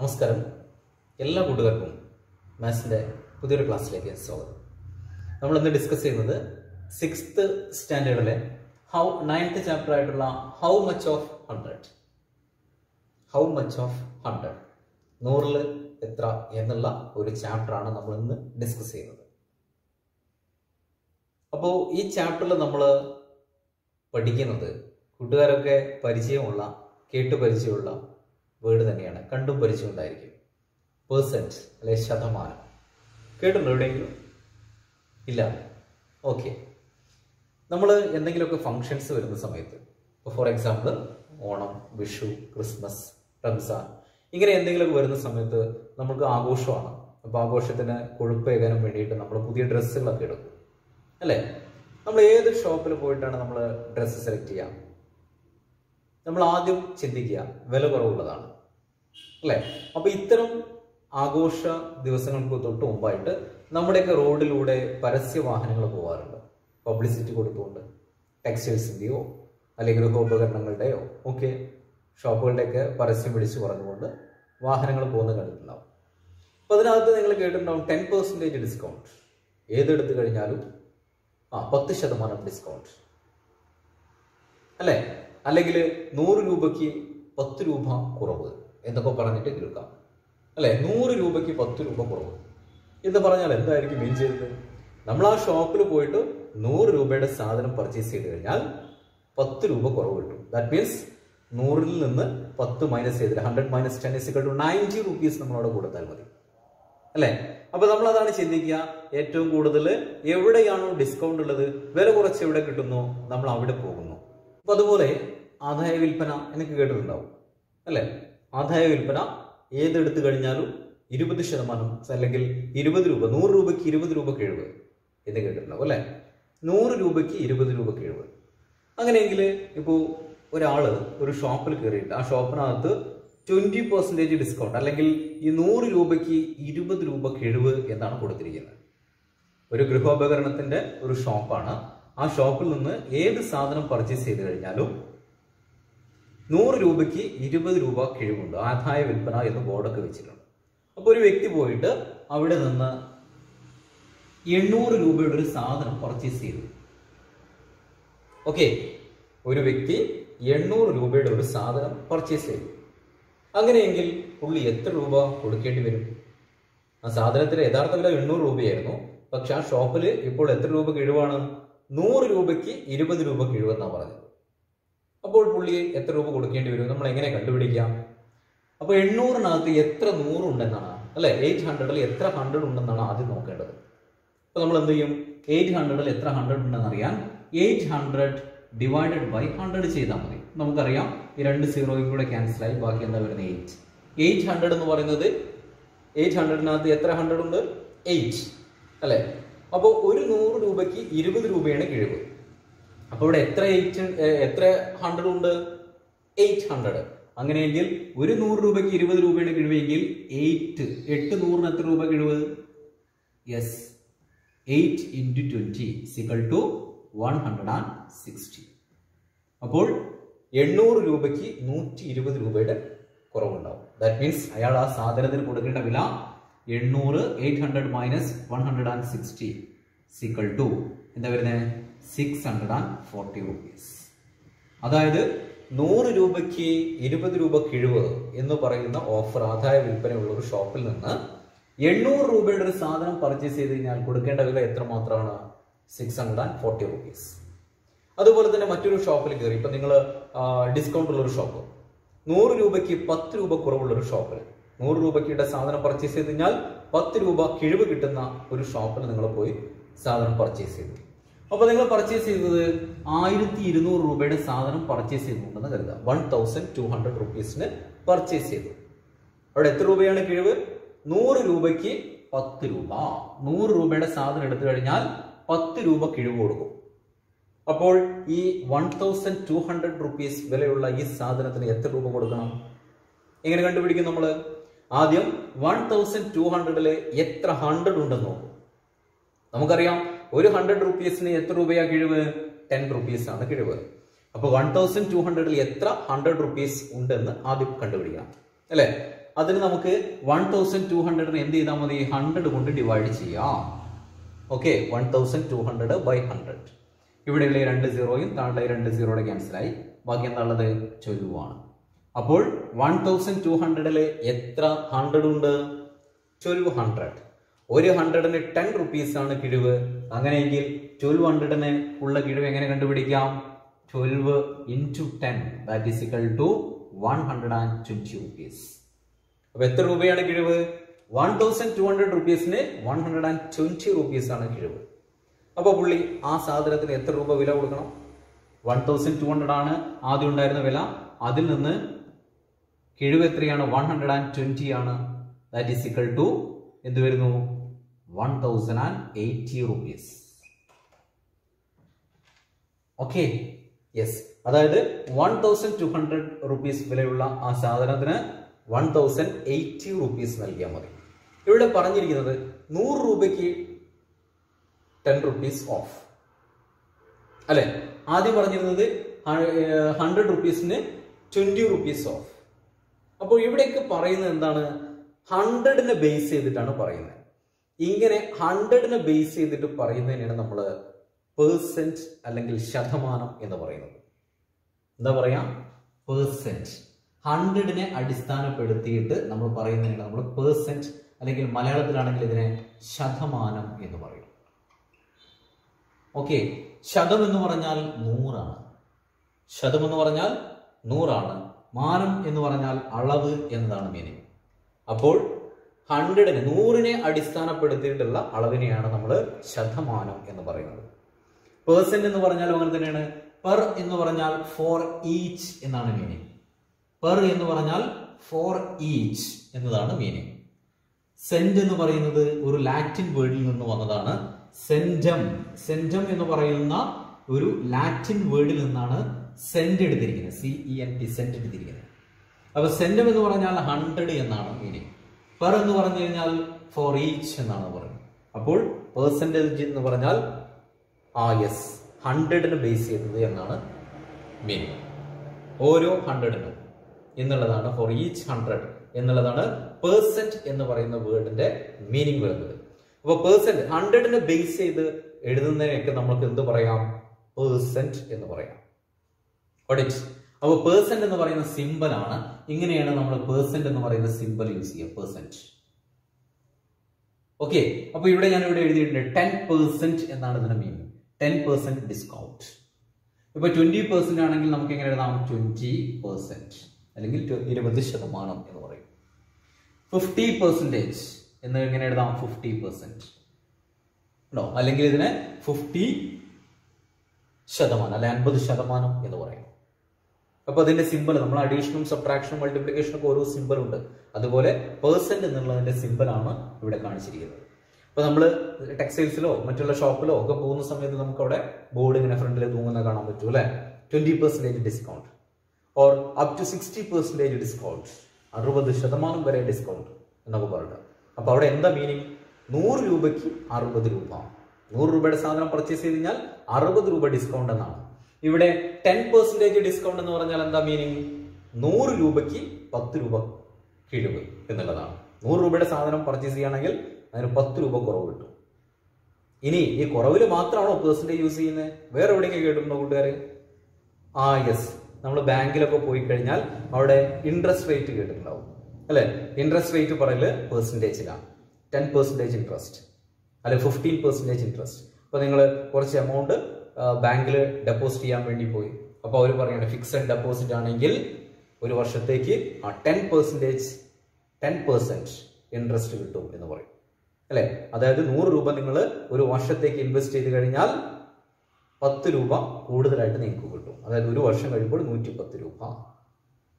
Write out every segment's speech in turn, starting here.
നമസ്കാരം. എല്ലാ കൂട്ടുകാർക്കും മാത്സിന്റെ പുതിയൊരു ക്ലാസ്സിലേക്ക് സ്വാഗതം. നമ്മൾ ഇന്ന് ഡിസ്കസ് ചെയ്യുന്നത് സിക്സ്ത് സ്റ്റാൻഡേർഡിലെ ഹൗ നയൻത്ത് ചാപ്റ്റർ ആയിട്ടുള്ള how much of hundred how much of hundred നൂറിൽ എത്ര എന്നുള്ള ഒരു ചാപ്റ്ററാണ് നമ്മൾ ഇന്ന് ഡിസ്കസ് ചെയ്യുന്നത്. അപ്പോൾ ഈ ചാപ്റ്ററിൽ നമ്മൾ പഠിക്കുന്നത് കൂട്ടുകാരൊക്കെ പരിചയമുള്ള കേട്ടു പരിചയമുള്ള വേർഡ് തന്നെയാണ്. കണ്ടും പരിചയമുണ്ടായിരിക്കും പേഴ്സന്റ് അല്ലെ ശതമാനം. കേട്ടിട്ടുണ്ടോ എവിടെയെങ്കിലും? ഇല്ല. ഓക്കെ നമ്മൾ എന്തെങ്കിലുമൊക്കെ ഫങ്ഷൻസ് വരുന്ന സമയത്ത് ഇപ്പോൾ for example Onam Vishu Christmas Ramzan ഇങ്ങനെ എന്തെങ്കിലുമൊക്കെ വരുന്ന സമയത്ത് നമുക്ക് ആഘോഷമാണ്. അപ്പോൾ ആഘോഷത്തിന് കൊഴുപ്പേകാനും വേണ്ടിയിട്ട് നമ്മൾ പുതിയ ഡ്രസ്സുകളൊക്കെ എടുക്കും അല്ലേ? നമ്മൾ ഏത് ഷോപ്പിൽ പോയിട്ടാണ് നമ്മൾ ഡ്രസ്സ് സെലക്ട് ചെയ്യുക നമ്മൾ ആദ്യം ചിന്തിക്കുക വില കുറവുള്ളതാണ്. അല്ലേ? അപ്പൊ ഇത്തരം ആഘോഷ ദിവസങ്ങൾക്ക് തൊട്ട് മുമ്പായിട്ട് നമ്മുടെയൊക്കെ റോഡിലൂടെ പരസ്യ വാഹനങ്ങൾ പോകാറുണ്ട് പബ്ലിസിറ്റി കൊടുത്തുകൊണ്ട് ടെക്സ്റ്റൈൽസിന്റെയോ അല്ലെങ്കിൽ ഗൃഹോപകരണങ്ങളുടെയോ ഒക്കെ ഷോപ്പുകളുടെയൊക്കെ പരസ്യം വിളിച്ചു പറഞ്ഞുകൊണ്ട് വാഹനങ്ങൾ പോകുന്ന കണ്ടിട്ടുണ്ടാവും. അപ്പൊ അതിനകത്ത് നിങ്ങൾ കേട്ടിട്ടുണ്ടാവും ടെൻ പെർസെന്റേജ് ഡിസ്കൗണ്ട്. ഏതെടുത്തു കഴിഞ്ഞാലും ആ പത്ത് ശതമാനം ഡിസ്കൗണ്ട്. അല്ലേ? അല്ലെങ്കിൽ നൂറ് രൂപയ്ക്ക് പത്ത് രൂപ കുറവ്. എന്നൊക്കെ പറഞ്ഞിട്ട് കേൾക്കാം. അല്ലെ? നൂറ് രൂപയ്ക്ക് പത്ത് രൂപ കുറവ്. എന്ന് പറഞ്ഞാൽ എന്തായിരിക്കും മീൻ ചെയ്തത് നമ്മൾ ആ ഷോപ്പിൽ പോയിട്ട് നൂറ് രൂപയുടെ സാധനം പർച്ചേസ് ചെയ്ത് കഴിഞ്ഞാൽ പത്ത് രൂപ കുറവ് കിട്ടും. ദാറ്റ് മീൻസ് നൂറിൽ നിന്ന് പത്ത് മൈനസ് ചെയ്തിട്ട് hundred minus ten is equal to ninety rupees നമ്മളവിടെ കൊടുത്താൽ മതി. അല്ലേ? അപ്പൊ നമ്മൾ അതാണ് ചിന്തിക്കുക ഏറ്റവും കൂടുതൽ എവിടെയാണോ ഡിസ്കൗണ്ട് ഉള്ളത് വില കുറച്ച് എവിടെ കിട്ടുന്നു നമ്മൾ അവിടെ പോകുന്നു. അപ്പൊ അതുപോലെ ആദായ വിൽപ്പന എന്നൊക്കെ കേട്ടിട്ടുണ്ടാവും. അല്ലെ? ആദായ വിൽപ്പന ഏതെടുത്തു കഴിഞ്ഞാലും ഇരുപത് ശതമാനം അല്ലെങ്കിൽ ഇരുപത് രൂപ നൂറ് രൂപയ്ക്ക് ഇരുപത് രൂപ കിഴിവ് എന്ന് കേട്ടിട്ടുണ്ടാവും അല്ലെ? നൂറ് രൂപയ്ക്ക് ഇരുപത് രൂപ കിഴിവ്. അങ്ങനെയെങ്കിൽ ഇപ്പോൾ ഒരാൾ ഒരു ഷോപ്പിൽ കയറിയിട്ട് ആ ഷോപ്പിനകത്ത് ട്വന്റി പെർസെന്റേജ് ഡിസ്കൗണ്ട് അല്ലെങ്കിൽ ഈ നൂറ് രൂപയ്ക്ക് ഇരുപത് രൂപ കിഴിവ് എന്നാണ് കൊടുത്തിരിക്കുന്നത്. ഒരു ഗൃഹോപകരണത്തിന്റെ ഒരു ഷോപ്പാണ്. ആ ഷോപ്പിൽ നിന്ന് ഏത് സാധനം പർച്ചേസ് ചെയ്ത് കഴിഞ്ഞാലും നൂറ് രൂപയ്ക്ക് ഇരുപത് രൂപ കിഴിവുണ്ട്. ആദായ വിൽപ്പന എന്ന് ബോർഡൊക്കെ വെച്ചിട്ടുണ്ട്. അപ്പോൾ ഒരു വ്യക്തി പോയിട്ട് അവിടെ നിന്ന് എണ്ണൂറ് രൂപയുടെ ഒരു സാധനം പർച്ചേസ് ചെയ്തു. ഓക്കെ ഒരു വ്യക്തി എണ്ണൂറ് രൂപയുടെ ഒരു സാധനം പർച്ചേസ് ചെയ്തു. അങ്ങനെയെങ്കിൽ പുള്ളി എത്ര രൂപ കൊടുക്കേണ്ടി വരും? ആ സാധനത്തിന് യഥാർത്ഥ വില എണ്ണൂറ് രൂപയായിരുന്നു. പക്ഷെ ആ ഷോപ്പിൽ ഇപ്പോൾ എത്ര രൂപ കിഴിവാണ്? നൂറ് രൂപയ്ക്ക് ഇരുപത് രൂപ കിഴിവെന്നാണ് പറഞ്ഞത്. അപ്പോൾ പുള്ളി എത്ര രൂപ കൊടുക്കേണ്ടി വരും? നമ്മൾ എങ്ങനെ കണ്ടുപിടിക്കാം? അപ്പോൾ എണ്ണൂറിനകത്ത് എത്ര നൂറുണ്ടെന്നാണ് അല്ലെ? എയ്റ്റ് ഹൺഡ്രഡിൽ എത്ര ഹൺഡ്രഡ് ഉണ്ടെന്നാണ് ആദ്യം നോക്കേണ്ടത്. അപ്പോൾ നമ്മൾ എന്ത് ചെയ്യും? എയ്റ്റ് ഹൺഡ്രഡിൽ എത്ര ഹൺഡ്രഡ് ഉണ്ടെന്ന് അറിയാൻ eight hundred divided by hundred ചെയ്താൽ മതി. നമുക്കറിയാം ഈ രണ്ട് സീറോയും കൂടെ ക്യാൻസൽ ആയി ബാക്കി എന്താ വരുന്നത്? എയ്റ്റ് എയ്റ്റ് ഹൺഡ്രഡ് എന്ന് പറയുന്നത് എയ്റ്റ് ഹൺഡ്രഡിനകത്ത് എത്ര ഹൺഡ്രഡ് ഉണ്ട്? എയ്റ്റ് അല്ലേ? അപ്പോൾ ഒരു നൂറ് രൂപയ്ക്ക് ഇരുപത് രൂപയാണ് കിഴിവ്. അപ്പോൾ ഇവിടെ എത്ര എയ്റ്റ് എത്ര ഹൺഡ്രഡ് ഉണ്ട്? എയ്റ്റ് ഹൺഡ്രഡ് അങ്ങനെയെങ്കിൽ ഒരു നൂറ് രൂപയ്ക്ക് ഇരുപത് രൂപയുടെ കിഴിവെങ്കിൽ എയ്റ്റ് എട്ട് നൂറിന് എത്ര രൂപ കിഴിവ്? Yes eight into twenty is equal to one hundred and sixty അപ്പോൾ എണ്ണൂറ് രൂപയ്ക്ക് നൂറ്റി ഇരുപത് രൂപയുടെ കുറവുണ്ടാവും. ദാറ്റ് മീൻസ് അയാൾ ആ സാധനത്തിന് കൊടുക്കേണ്ട വില എണ്ണൂറ് eight hundred minus one hundred and sixty is equal to എന്താ വരുന്നത് six hundred and forty rupees അതായത് നൂറ് രൂപയ്ക്ക് ഇരുപത് രൂപ കിഴിവ് എന്ന് പറയുന്ന ഓഫർ ആദായ വിൽപ്പനയുള്ള ഒരു ഷോപ്പിൽ നിന്ന് എണ്ണൂറ് രൂപയുടെ ഒരു സാധനം പർച്ചേസ് ചെയ്ത് കഴിഞ്ഞാൽ കൊടുക്കേണ്ട വില എത്ര മാത്രമാണ്? Six hundred and forty rupees അതുപോലെ തന്നെ മറ്റൊരു ഷോപ്പിൽ കയറി. ഇപ്പൊ നിങ്ങൾ ഡിസ്കൗണ്ട് ഉള്ള ഒരു ഷോപ്പ് നൂറ് രൂപയ്ക്ക് പത്ത് രൂപ കുറവുള്ള ഒരു ഷോപ്പിൽ നൂറ് രൂപയ്ക്കിടെ സാധനം പർച്ചേസ് ചെയ്ത് കഴിഞ്ഞാൽ പത്ത് രൂപ കിഴിവ് കിട്ടുന്ന ഒരു ഷോപ്പിൽ നിങ്ങൾ പോയി സാധനം പർച്ചേസ് ചെയ്തു. അപ്പൊ നിങ്ങൾ പർച്ചേസ് ചെയ്തത് ആയിരത്തി ഇരുന്നൂറ് രൂപയുടെ സാധനം പർച്ചേസ് ചെയ്തിട്ടുണ്ടെന്ന് കരുതുക. വൺ തൗസൻഡ് ടു ഹൺഡ്രഡ് റുപ്പീസിന് പർച്ചേസ് ചെയ്തു. അവിടെ എത്ര രൂപയാണ് കിഴിവ്? നൂറ് രൂപയ്ക്ക് പത്ത് രൂപ. നൂറ് രൂപയുടെ സാധനം എടുത്തു കഴിഞ്ഞാൽ പത്ത് രൂപ കിഴിവ് കൊടുക്കും. അപ്പോൾ ഈ one thousand two hundred rupees വിലയുള്ള ഈ സാധനത്തിന് എത്ര രൂപ കൊടുക്കണം? എങ്ങനെ കണ്ടുപിടിക്കും നമ്മൾ ആദ്യം വൺ തൗസൻഡ് ടു ഹൺഡ്രഡിൽ എത്ര ഹൺഡ്രഡ് ഉണ്ടെന്ന് നോക്കും. നമുക്കറിയാം ഒരു ഹൺഡ്രഡ് റുപ്പീസിന് എത്ര രൂപയാ കിഴിവ്? ടെൻ റുപ്പീസ് ആണ് കിഴിവ്. അപ്പോൾ വൺ തൗസൻഡ് ടു ഹൺഡ്രഡിൽ എത്ര ഹൺഡ്രഡ് റുപ്പീസ് ഉണ്ടെന്ന് ആദ്യം കണ്ടുപിടിക്കണം. അല്ലേ? അതിന് നമുക്ക് വൺ തൗസൻഡ് ടു ഹൺഡ്രഡിന് എന്ത് ചെയ്താൽ മതി? ഹൺഡ്രഡ് കൊണ്ട് ഡിവൈഡ് ചെയ്യാം. Okay one thousand two hundred by hundred ഇവിടെയുള്ള രണ്ട് സീറോയും താഴെ രണ്ട് സീറോയുടെ ക്യാൻസലായി ബാക്കി എന്താണുള്ളത് ചൊല്ലുവാണ്. അപ്പോൾ വൺ തൗസൻഡ് ടു ഹൺഡ്രഡിൽ എത്ര ഹൺഡ്രഡ് ഉണ്ട്? ട്വൽവ് ഹൺഡ്രഡ് ഒരു ഹൺഡ്രഡിന് ടെൻ റുപ്പീസ് ആണ് കിഴിവ്. അങ്ങനെയെങ്കിൽ ട്വൽവ് ഹൺഡ്രഡിന് ഉള്ള കിഴിവ് എങ്ങനെ കണ്ടുപിടിക്കാം? Twelve into ten that is equal to one hundred and twenty rupees അപ്പൊ എത്ര രൂപയാണ് കിഴിവ്? One thousand two hundred റുപ്പീസിന് one hundred and twenty rupees ആണ് കിഴിവ്. അപ്പൊ പുള്ളി ആ സാധനത്തിന് എത്ര രൂപ വില കൊടുക്കണം? വൺ തൗസൻഡ് ടു ഹൺഡ്രഡ് ആണ് ആദ്യം ഉണ്ടായിരുന്ന വില. അതിൽ നിന്ന് കിഴിവ് എത്രയാണ്? വൺ ഹൺഡ്രഡ് ആൻഡ് ട്വന്റി ആണ്. ദാറ്റ് ഈസ് ഇക്വൽ ടു എന്ത് വരുന്നു? Thousand and eighty rupees okay yes അതായത് one thousand two hundred rupees വിലയുള്ള ആ സാധനത്തിന് വൺ തൗസൻഡ് എയ്റ്റി റുപ്പീസ് നൽകിയാൽ മതി. ഇവിടെ പറഞ്ഞിരിക്കുന്നത് നൂറ് രൂപയ്ക്ക് ടെൻ റുപ്പീസ് ഓഫ് അല്ലെ? ആദ്യം പറഞ്ഞിരുന്നത് ഹൺഡ്രഡ് റുപ്പീസിന് ട്വന്റി റുപ്പീസ് ഓഫ് അപ്പോൾ ഇവിടേക്ക് പറയുന്നത് എന്താണ്? ഹൺഡ്രഡിനെ ബേസ് ചെയ്തിട്ടാണ് പറയുന്നത്. ഇങ്ങനെ ഹൺഡ്രഡിനെ ബേസ് ചെയ്തിട്ട് പറയുന്നതിനാണ് നമ്മൾ പേഴ്സെന്റ് അല്ലെങ്കിൽ ശതമാനം എന്ന് പറയുന്നത്. എന്താ പറയാ? പേഴ്സെന്റ് ഹൺഡ്രഡിനെ അടിസ്ഥാനപ്പെടുത്തിയിട്ട് നമ്മൾ പറയുന്നതിനാണ് നമ്മൾ പേഴ്സെന്റ് അല്ലെങ്കിൽ മലയാളത്തിലാണെങ്കിൽ ഇതിനെ ശതമാനം എന്ന് പറയും. ഓക്കെ ശതം എന്ന് പറഞ്ഞാൽ നൂറാണ്. ശതം എന്ന് പറഞ്ഞാൽ നൂറാണ്. മാനം എന്ന് പറഞ്ഞാൽ അളവ് എന്നതാണ് മീനിങ് അപ്പോൾ ഹൺഡ്രഡിന് നൂറിനെ അടിസ്ഥാനപ്പെടുത്തിയിട്ടുള്ള അളവിനെയാണ് നമ്മൾ ശതമാനം എന്ന് പറയുന്നത്. പേഴ്സെന്റ് എന്ന് പറഞ്ഞാൽ അങ്ങനെ തന്നെയാണ്. പെർ എന്ന് പറഞ്ഞാൽ ഫോർ ഈച്ച് എന്നാണ് മീനിങ് പെർ എന്ന് പറഞ്ഞാൽ ഫോർ ഈച്ച് എന്നതാണ് മീനിങ് സെന്റ് എന്ന് പറയുന്നത് ഒരു ലാറ്റിൻ വേർഡിൽ നിന്ന് വന്നതാണ്. സെന്റം സെന്റം എന്ന് പറയുന്ന ഒരു ലാറ്റിൻ വേർഡിൽ നിന്നാണ് സെന്റ് എടുത്തിരിക്കുന്നത്. C E N T cent എടുത്തിരിക്കുന്നത്. അപ്പൊ സെന്റം എന്ന് പറഞ്ഞാൽ ഹൺഡ്രഡ് എന്നാണ് മീനിങ് പെർ എന്ന് പറഞ്ഞു കഴിഞ്ഞാൽ ഫോർ ഈച്ച് എന്നാണ് പറയുന്നത്. അപ്പോൾ പെർസെന്റേജ് എന്ന് പറഞ്ഞാൽ ആ യെസ് ഹൺഡ്രഡിന് ബേസ് ചെയ്തത് എന്നാണ് മീനിങ് ഓരോ ഹൺഡ്രഡിനും എന്നുള്ളതാണ് ഫോർ ഈച്ച് ഹൺഡ്രഡ് എന്നുള്ളതാണ് പേഴ്സെന്റ് എന്ന് പറയുന്ന വേർഡിന്റെ മീനിങ് വരുന്നത്. അപ്പൊ പേഴ്സെന്റ് ഹൺഡ്രഡിന് ബേസ് ചെയ്ത് എഴുതുന്നതിനൊക്കെ നമ്മൾക്ക് എന്ത് പറയാം? പേഴ്സെന്റ് എന്ന് പറയാം. ഓഡിറ്റ് അപ്പോൾ പേഴ്സെന്റ് എന്ന് പറയുന്ന സിമ്പിൾ ആണ് ഇങ്ങനെയാണ് നമ്മൾ പേഴ്സെന്റ് എന്ന് പറയുന്ന സിമ്പിൾ യൂസ് ചെയ്യുക പേഴ്സെന്റ് ഓക്കെ അപ്പൊ ഇവിടെ ഞാൻ ഇവിടെ എഴുതിയിട്ടുണ്ട് ടെൻ പെർസെന്റ് എന്നാണ് ഇതിന്റെ മീനിങ് ടെൻ പെർസെന്റ് ഡിസ്കൗണ്ട് ഇപ്പൊ ട്വന്റി പെർസെന്റ് ആണെങ്കിൽ നമുക്ക് എങ്ങനെ എഴുതാം? ട്വന്റി പെർസെന്റ് അല്ലെങ്കിൽ ഇരുപത് ശതമാനം എന്ന് പറയും. ഫിഫ്റ്റി പെർസെന്റേജ് എന്ന് എങ്ങനെ എഴുതാം? ഫിഫ്റ്റി പെർസെന്റ് ഉണ്ടോ? അല്ലെങ്കിൽ ഇതിന് ഫിഫ്റ്റി ശതമാനം അല്ലെ അൻപത് ശതമാനം എന്ന് പറയും. അപ്പൊ അതിന്റെ സിമ്പിൾ നമ്മൾ അഡീഷനും സബ്ട്രാക്ഷനും മൾട്ടിപ്ലിക്കേഷനും ഒക്കെ ഓരോ സിമ്പിൾ ഉണ്ട്. അതുപോലെ പേഴ്സെന്റ് എന്നുള്ളതിന്റെ സിമ്പിൾ ആണ് ഇവിടെ കാണിച്ചിരിക്കുന്നത്. അപ്പൊ നമ്മൾ ടെക്സ്റ്റൈൽസിലോ മറ്റുള്ള ഷോപ്പിലോ ഒക്കെ പോകുന്ന സമയത്ത് നമുക്ക് അവിടെ ബോർഡ് ഇങ്ങനെ ഫ്രണ്ടിൽ തൂങ്ങുന്ന കാണാൻ പറ്റൂ അല്ലെ? Twenty percentage discount or up to sixty percentage discount അറുപത് ശതമാനം വരെ ഡിസ്കൗണ്ട് എന്നൊക്കെ പറഞ്ഞിട്ട്. അപ്പൊ അവിടെ എന്താ മീനിങ് നൂറ് രൂപയ്ക്ക് അറുപത് രൂപ. നൂറ് രൂപയുടെ സാധനം പർച്ചേസ് ചെയ്ത് കഴിഞ്ഞാൽ അറുപത് രൂപ ഡിസ്കൗണ്ട് എന്നാണ്. ഇവിടെ ടെൻ പെർസെന്റേജ് ഡിസ്കൗണ്ട് എന്ന് പറഞ്ഞാൽ എന്താ മീനിങ് നൂറ് രൂപയ്ക്ക് പത്ത് രൂപ കിഴിവ് എന്നുള്ളതാണ്. നൂറ് രൂപയുടെ സാധനം പർച്ചേസ് ചെയ്യുകയാണെങ്കിൽ അതിന് പത്ത് രൂപ കുറവ് കിട്ടും. ഇനി ഈ കുറവിൽ മാത്രമാണോ പെർസെന്റേജ് യൂസ് ചെയ്യുന്നത് വേറെ എവിടെയെങ്കിലും കേട്ടിട്ടുണ്ടോ കൂട്ടുകാർ ആ യെസ് നമ്മൾ ബാങ്കിലൊക്കെ പോയി കഴിഞ്ഞാൽ അവിടെ ഇൻട്രസ്റ്റ് റേറ്റ് കേട്ടിട്ടുണ്ടാവും. അല്ലെ? ഇൻട്രസ്റ്റ് റേറ്റ് പറയൽ പെർസെന്റേജിലാണ് ടെൻ പെർസെന്റേജ് ഇൻട്രസ്റ്റ് അല്ലെ ഫിഫ്റ്റീൻ പെർസെന്റേജ് ഇൻട്രസ്റ്റ് അപ്പോൾ നിങ്ങൾ കുറച്ച് എമൗണ്ട് ബാങ്കിൽ ഡെപ്പോസിറ്റ് ചെയ്യാൻ വേണ്ടി പോയി. അപ്പോൾ അവർ പറയുന്നത് ഫിക്സഡ് ഡെപ്പോസിറ്റ് ആണെങ്കിൽ ഒരു വർഷത്തേക്ക് ആ ten percentage ten percent interest കിട്ടും എന്ന് പറയും. അല്ലെ? അതായത് നൂറ് രൂപ നിങ്ങൾ ഒരു വർഷത്തേക്ക് ഇൻവെസ്റ്റ് ചെയ്ത് കഴിഞ്ഞാൽ പത്ത് രൂപ കൂടുതലായിട്ട് നിങ്ങൾക്ക് കിട്ടും. അതായത് ഒരു വർഷം കഴിയുമ്പോൾ നൂറ്റി പത്ത് രൂപ.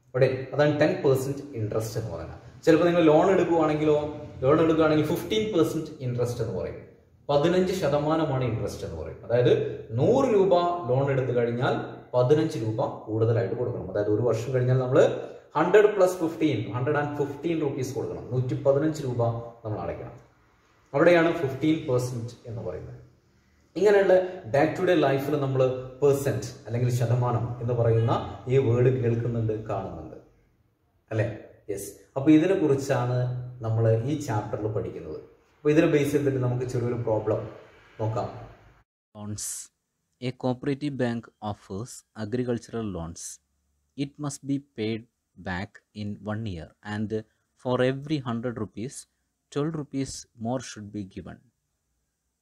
അവിടെ അതാണ് ടെൻ പെർസെന്റ് ഇൻട്രസ്റ്റ് എന്ന് പറയുന്നത്. ചിലപ്പോൾ നിങ്ങൾ ലോൺ എടുക്കുകയാണെങ്കിലോ ലോൺ എടുക്കുകയാണെങ്കിൽ ഫിഫ്റ്റീൻ പെർസെന്റ് ഇൻട്രസ്റ്റ് എന്ന് പറയും. പതിനഞ്ച് ശതമാനമാണ് ഇൻട്രസ്റ്റ് എന്ന് പറയും അതായത് നൂറ് രൂപ ലോൺ എടുത്തു കഴിഞ്ഞാൽ പതിനഞ്ച് രൂപ കൂടുതലായിട്ട് കൊടുക്കണം. അതായത് ഒരു വർഷം കഴിഞ്ഞാൽ നമ്മൾ hundred plus fifteen hundred and fifteen rupees കൊടുക്കണം. നൂറ്റി പതിനഞ്ച് രൂപ നമ്മൾ അടയ്ക്കണം. അവിടെയാണ് ഫിഫ്റ്റീൻ പെർസെന്റ് എന്ന് പറയുന്നത്. ഇങ്ങനെയുള്ള ഡേ ടു ഡേ ലൈഫിൽ നമ്മൾ പെർസെന്റ് അല്ലെങ്കിൽ ശതമാനം എന്ന് പറയുന്ന ഈ വേർഡ് കേൾക്കുന്നുണ്ട് കാണുന്നുണ്ട്. അല്ലേ? യെസ് അപ്പോൾ ഇതിനെ കുറിച്ചാണ് നമ്മൾ ഈ ചാപ്റ്ററിൽ പഠിക്കുന്നത്. അപ്പോൾ ഇതിനെ ബേസ് ചെയ്തിട്ട് നമുക്ക് ചെറിയൊരു പ്രോബ്ലം നോക്കാം. Loans a cooperative bank offers agricultural loans it must be paid back in one year and for every hundred rupees twelve rupees more should be given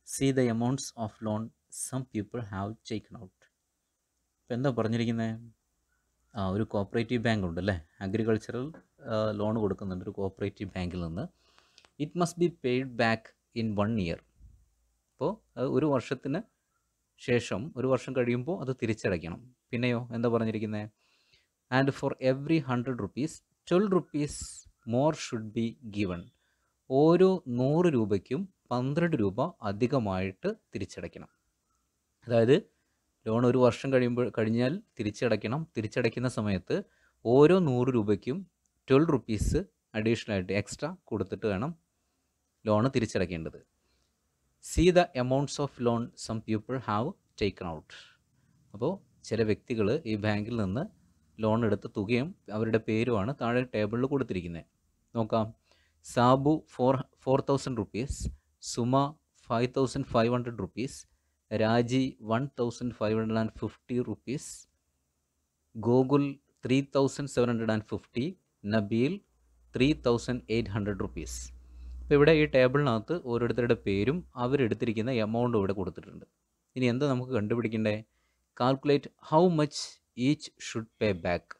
see the amounts of loan some people have taken out ഇപ്പം എന്താ പറഞ്ഞിരിക്കുന്നത് ഒരു cooperative bank ഉണ്ടല്ലേ? Agricultural loan കൊടുക്കുന്നുണ്ട്. ഒരു cooperative ബാങ്കിൽ നിന്ന്. It must be paid back in one year അപ്പോൾ അത് ഒരു വർഷത്തിന് ശേഷം ഒരു വർഷം കഴിയുമ്പോൾ അത് തിരിച്ചടയ്ക്കണം. പിന്നെയോ എന്താ പറഞ്ഞിരിക്കുന്നത് and for every hundred rupees twelve rupees more should be given ഓരോ നൂറ് രൂപയ്ക്കും പന്ത്രണ്ട് രൂപ അധികമായിട്ട് തിരിച്ചടയ്ക്കണം. അതായത് ലോൺ ഒരു വർഷം കഴിയുമ്പോൾ കഴിഞ്ഞാൽ തിരിച്ചടയ്ക്കണം. തിരിച്ചടയ്ക്കുന്ന സമയത്ത് ഓരോ നൂറ് രൂപയ്ക്കും ട്വൽവ് റുപ്പീസ് അഡീഷണൽ ആയിട്ട് എക്സ്ട്രാ കൊടുത്തിട്ട് വേണം loan തിരിച്ചടയ്ക്കേണ്ടത് see the amounts of loan some people have taken out അപ്പോൾ ചില വ്യക്തികൾ ഈ ബാങ്കിൽ നിന്ന് ലോൺ എടുത്ത തുകയും അവരുടെ പേരുമാണ് താഴെ ടേബിളിൽ കൊടുത്തിരിക്കുന്നത് നോക്കാം. Sabu four four thousand rupees Suma five thousand five hundred rupees Raji one thousand five hundred and fifty rupees Gokul three thousand seven hundred and fifty Nabeel three thousand eight hundred rupees അപ്പോൾ ഇവിടെ ഈ ടേബിളിനകത്ത് ഓരോരുത്തരുടെ പേരും അവരെടുത്തിരിക്കുന്ന എമൗണ്ടും ഇവിടെ കൊടുത്തിട്ടുണ്ട്. ഇനി എന്താ നമുക്ക് കണ്ടുപിടിക്കേണ്ടേ? Calculate how much each should pay back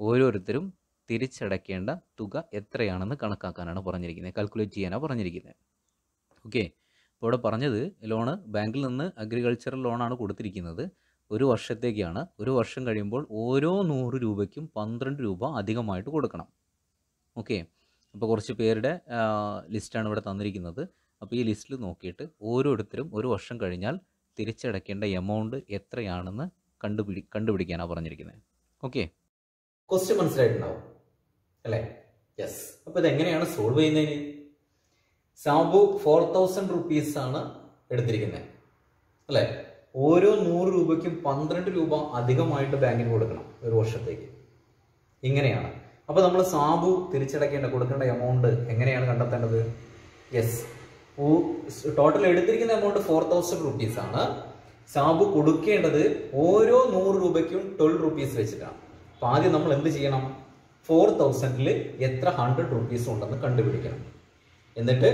ഓരോരുത്തരും തിരിച്ചടയ്ക്കേണ്ട തുക എത്രയാണെന്ന് കണക്കാക്കാനാണ് പറഞ്ഞിരിക്കുന്നത്. കാൽക്കുലേറ്റ് ചെയ്യാനാണ് പറഞ്ഞിരിക്കുന്നത്. ഓക്കെ അപ്പോൾ ഇവിടെ പറഞ്ഞത് ലോണ് ബാങ്കിൽ നിന്ന് അഗ്രികൾച്ചറൽ ലോണാണ് കൊടുത്തിരിക്കുന്നത്. ഒരു വർഷത്തേക്കാണ്. ഒരു വർഷം കഴിയുമ്പോൾ ഓരോ നൂറ് രൂപയ്ക്കും പന്ത്രണ്ട് രൂപ അധികമായിട്ട് കൊടുക്കണം. ഓക്കെ അപ്പോൾ കുറച്ച് പേരുടെ ലിസ്റ്റാണ് ഇവിടെ തന്നിരിക്കുന്നത്. അപ്പോൾ ഈ ലിസ്റ്റിൽ നോക്കിയിട്ട് ഓരോരുത്തരും ഒരു വർഷം കഴിഞ്ഞാൽ തിരിച്ചടയ്ക്കേണ്ട എമൗണ്ട് എത്രയാണെന്ന് കണ്ടുപിടി കണ്ടുപിടിക്കാനാണ് പറഞ്ഞിരിക്കുന്നത് ഓക്കെ? ക്വസ്റ്റ്യൻ മനസ്സിലായിട്ടുണ്ടാവും. അല്ലേ? യെസ് അപ്പോൾ ഇതെങ്ങനെയാണ് സോൾവ് ചെയ്യുന്നതിന്? സാബു ഫോർ തൗസൻഡ് റുപ്പീസ് ആണ് എടുത്തിരിക്കുന്നത് അല്ലേ? ഓരോ നൂറ് രൂപയ്ക്കും പന്ത്രണ്ട് രൂപ അധികമായിട്ട് ബാങ്കിന് കൊടുക്കണം ഒരു വർഷത്തേക്ക്. ഇങ്ങനെയാണ്. അപ്പൊ നമ്മൾ സാബു തിരിച്ചടക്കേണ്ട കൊടുക്കേണ്ട എമൗണ്ട് എങ്ങനെയാണ് കണ്ടെത്തേണ്ടത്? യെസ് ടോട്ടൽ എടുത്തിരിക്കുന്ന എമൗണ്ട് ഫോർ തൗസൻഡ് റുപ്പീസ് ആണ്. സാബു കൊടുക്കേണ്ടത് ഓരോ നൂറ് രൂപയ്ക്കും ട്വൽവ് റുപ്പീസ് വെച്ചിട്ടാണ്. അപ്പൊ ആദ്യം നമ്മൾ എന്ത് ചെയ്യണം? ഫോർ തൗസൻഡിൽ എത്ര ഹൺഡ്രഡ് റുപ്പീസ് ഉണ്ടെന്ന് കണ്ടുപിടിക്കണം. എന്നിട്ട്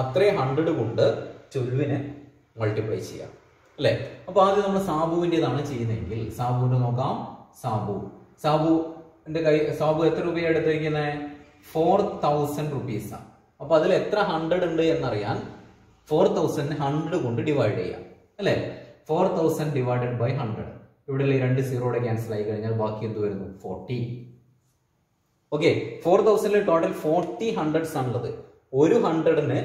അത്രയും ഹൺഡ്രഡ് കൊണ്ട് ട്വൽവിനെ മൾട്ടിപ്ലൈ ചെയ്യാം. അല്ലേ? അപ്പൊ ആദ്യം നമ്മൾ സാബുവിന്റെതാണ് ചെയ്യുന്നതെങ്കിൽ സാബുവിന് നോക്കാം. സാബു. സാബു സാബുവിന്റെ കൈ സാബു എത്ര രൂപയാണ് എടുത്തിരിക്കുന്നത് ഫോർ തൗസൻഡ് റുപ്പീസാണ് അപ്പൊ അതിൽ എത്ര ഹൺഡ്രഡ് ഉണ്ട് എന്നറിയാൻ ഫോർ തൗസൻഡ് ഹൺഡ്രഡ് കൊണ്ട് ഡിവൈഡ് ചെയ്യാം. അല്ലേ? Four thousand divided by hundred ഇവിടെ രണ്ട് സീറോയുടെ ക്യാൻസൽ ആയി കഴിഞ്ഞാൽ ബാക്കി എന്ത് വരുന്നു? ഫോർട്ടി ഓക്കെ ഫോർ തൗസൻഡിൽ ടോട്ടൽ ഫോർട്ടി ഹൺഡ്രഡ്സ് ആണുള്ളത്. ഒരു ഹൺഡ്രഡിന്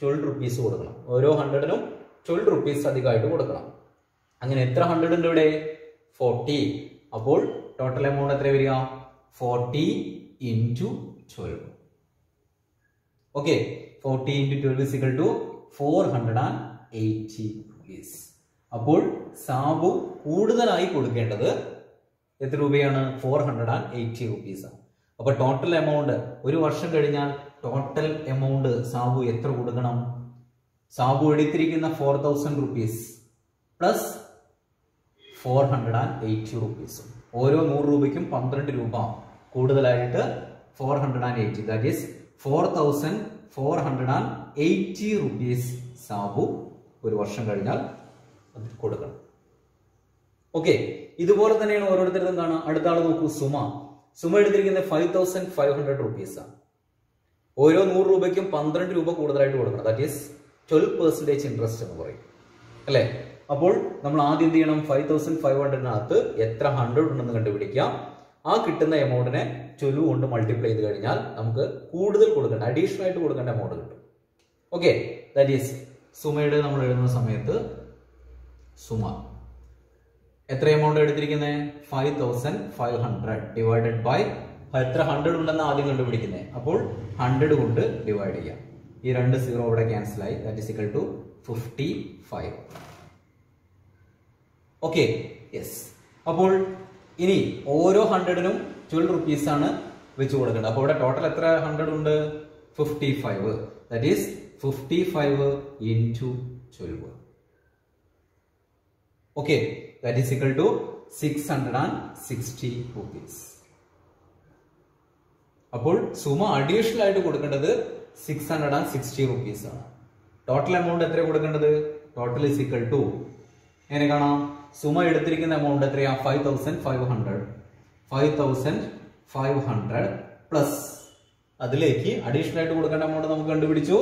ട്വൽവ് റുപ്പീസ് കൊടുക്കണം. ഓരോ ഹൺഡ്രഡിനും ട്വൽവ് റുപ്പീസ് അധികമായിട്ട് കൊടുക്കണം. അങ്ങനെ എത്ര ഹൺഡ്രഡ് ഉണ്ട് ഇവിടെ? ഫോർട്ടി അപ്പോൾ ടോട്ടൽ എമൗണ്ട് എത്ര വരിക? Forty into twelve okay forty into twelve is equal to four hundred and eighty rupees അപ്പോൾ സാബു കൂടുതലായി കൊടുക്കേണ്ടത് എത്ര രൂപയാണ്? Four hundred and eighty rupees ആണ്. അപ്പൊ ടോട്ടൽ എമൗണ്ട് ഒരു വർഷം കഴിഞ്ഞാൽ ടോട്ടൽ എമൗണ്ട് സാബു എത്ര കൊടുക്കണം? സാബു എടുത്തിരിക്കുന്ന four thousand rupees plus four hundred and eighty റുപ്പീസും ഓരോ നൂറ് രൂപയ്ക്കും പന്ത്രണ്ട് രൂപ കൂടുതലായിട്ട് four hundred and eighty that is four thousand four hundred and eighty rupees Sabu ഒരു വർഷം കഴിഞ്ഞാൽ കൊടുക്കണം. ഓക്കെ ഇതുപോലെ തന്നെയാണ് ഓരോരുത്തരും എന്താണ്? അടുത്ത ആൾ നോക്കൂ സുമ. സുമ എടുത്തിരിക്കുന്നത് five thousand five hundred rupees ആണ്. ഓരോ നൂറ് രൂപയ്ക്കും പന്ത്രണ്ട് രൂപ കൂടുതലായിട്ട് കൊടുക്കണം. That is twelve percentage interest എന്ന് പറയും. അല്ലേ? അപ്പോൾ നമ്മൾ ആദ്യം എന്ത് ചെയ്യണം? ഫൈവ് തൗസൻഡ് ഫൈവ് ഹൺഡ്രഡിനകത്ത് എത്ര ഹൺഡ്രഡ് ഉണ്ടെന്ന് കണ്ടുപിടിക്കാം. ആ കിട്ടുന്ന എമൗണ്ടിനെ ചൊലു കൊണ്ട് മൾട്ടിപ്ലൈ ചെയ്ത് കഴിഞ്ഞാൽ നമുക്ക് കൂടുതൽ കൊടുക്കേണ്ട അഡീഷണൽ ആയിട്ട് കൊടുക്കേണ്ട എമൗണ്ട് കിട്ടും. ഓക്കെ ദാറ്റ് ഈസ് സുമയുടെ നമ്മൾ എഴുതുന്ന സമയത്ത് സുമ. എത്ര എമൗണ്ട് എടുത്തിരിക്കുന്നത് five thousand five hundred divided by എത്ര ഹൺഡ്രഡ് ഉണ്ടെന്ന് ആദ്യം കണ്ടുപിടിക്കുന്നത് അപ്പോൾ ഹൺഡ്രഡ് കൊണ്ട് ഡിവൈഡ് ചെയ്യാം. ഈ രണ്ട് സീറോ ഇവിടെ ക്യാൻസൽ ആയി. That is equal to fifty five okay yes അപ്പോൾ ഇനി ഓരോ ഹൺഡ്രഡിനും ട്വൽവ് റുപ്പീസ് ആണ് വെച്ച് കൊടുക്കേണ്ടത്. അപ്പോൾ ഇവിടെ ടോട്ടൽ എത്ര ഹൺഡ്രഡ് ഉണ്ട്? Fifty five that is fifty five to twelve okay that is equal to six hundred and sixty rupees അപ്പോൾ സുമ അഡീഷണൽ ആയിട്ട് കൊടുക്കേണ്ടത് six hundred and sixty rupees ആണ്. ടോട്ടൽ എമൗണ്ട് എത്ര കൊടുക്കേണ്ടത്? ടോട്ടൽ ഇസ് ഇക്വൽ ടു എങ്ങനെ കാണാം? സുമ എടുത്തിരിക്കുന്ന എമൗണ്ട് എത്രയാണ് five thousand five hundred five thousand five hundred plus അതിലേക്ക് അഡീഷണൽ ആയിട്ട് കൊടുക്കേണ്ട എമൗണ്ട് നമുക്ക് കണ്ടുപിടിച്ചു.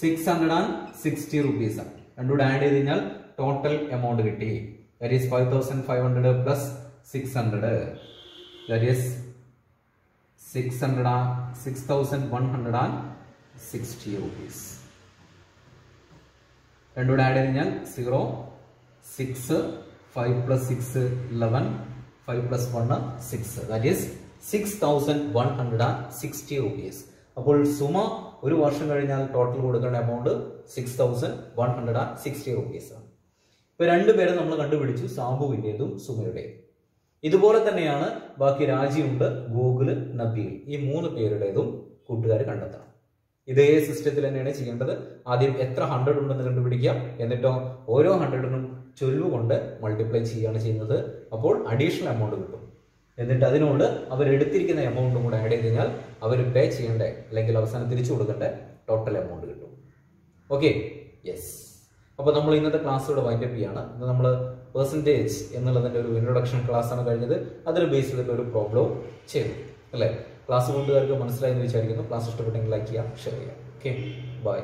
Six hundred and sixty rupees രണ്ടുകൂടെ add ചെയ്ത് കഴിഞ്ഞാൽ ടോട്ടൽ എമൗണ്ട് കിട്ടി. That is five thousand five hundred plus six hundred that is six hundred ആ six thousand one hundred and sixty rupees രണ്ടുകൂടെ add ചെയ്ത് കഴിഞ്ഞാൽ zero six five plus six eleven five plus one six that is six thousand one hundred and sixty rupees അപ്പോൾ സുമ ഒരു വർഷം കഴിഞ്ഞാൽ total കൊടുക്കേണ്ട amount six thousand one hundred and sixty rupees ആണ്. ഇപ്പൊ രണ്ടുപേരെ നമ്മൾ കണ്ടുപിടിച്ചു സാബുവിന്റെതും സുമയുടെയും. ഇതുപോലെ തന്നെയാണ് ബാക്കി രാജിയുണ്ട് ഗൂഗിൾ നബീൽ. ഈ മൂന്ന് പേരുടേതും കൂട്ടുകാർ കണ്ടെത്തണം. ഇതേ സിസ്റ്റത്തിൽ തന്നെയാണ് ചെയ്യേണ്ടത്. ആദ്യം എത്ര ഹൺഡ്രഡ് ഉണ്ടെന്ന് കണ്ടുപിടിക്കാം എന്നിട്ടോ ഓരോ ഹൺഡ്രഡിനും ചൊല്വ് കൊണ്ട് മൾട്ടിപ്ലൈ ചെയ്യുകയാണ് ചെയ്യുന്നത്. അപ്പോൾ അഡീഷണൽ എമൗണ്ട് കിട്ടും. എന്നിട്ട് അതിനോട് അവർ എടുത്തിരിക്കുന്ന എമൗണ്ടും കൂടെ ആഡ് ചെയ്ത് കഴിഞ്ഞാൽ അവർ പേ ചെയ്യേണ്ട അല്ലെങ്കിൽ അവസാനം തിരിച്ചു കൊടുക്കേണ്ട ടോട്ടൽ എമൗണ്ട് കിട്ടും. ഓക്കെ യെസ് അപ്പോൾ നമ്മൾ ഇന്നത്തെ ക്ലാസ് ഇവിടെ വൈൻഡപ്പ് ചെയ്യാണ്. ഇന്ന് നമ്മൾ പെർസെന്റേജ് എന്നുള്ളതിന്റെ ഒരു ഇൻട്രൊഡക്ഷൻ ആണ് കഴിഞ്ഞത്. അതിൽ ബേസ് ചെയ്തിട്ട് ഒരു പ്രോബ്ലവും ചെയ്തു. അല്ലേ? ക്ലാസ് കൊണ്ടുകാർക്ക് മനസ്സിലായി എന്ന് വിചാരിക്കുന്നു. ക്ലാസ് ഇഷ്ടപ്പെട്ടെങ്കിൽ ലൈക്ക് ചെയ്യാം ഷെയർ ചെയ്യാം. Okay bye